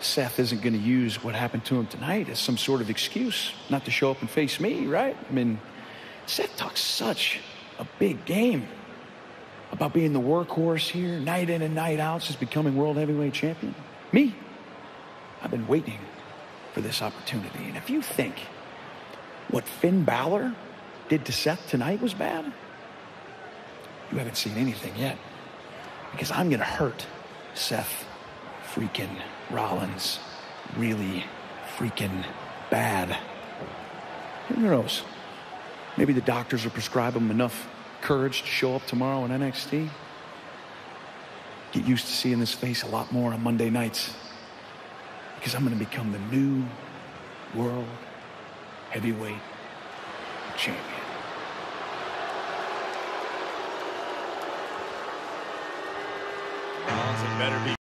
Seth isn't going to use what happened to him tonight as some sort of excuse not to show up and face me, right? I mean, Seth talks such a big game about being the workhorse here, night in and night out, since becoming world heavyweight champion. Me, I've been waiting for this opportunity. And if you think what Finn Balor did to Seth tonight was bad, you haven't seen anything yet. Because I'm going to hurt Seth freaking Rollins really freaking bad. Who knows? Maybe the doctors will prescribe him enough courage to show up tomorrow in NXT. Get used to seeing this face a lot more on Monday nights. Because I'm going to become the new world heavyweight champion. Rollins better be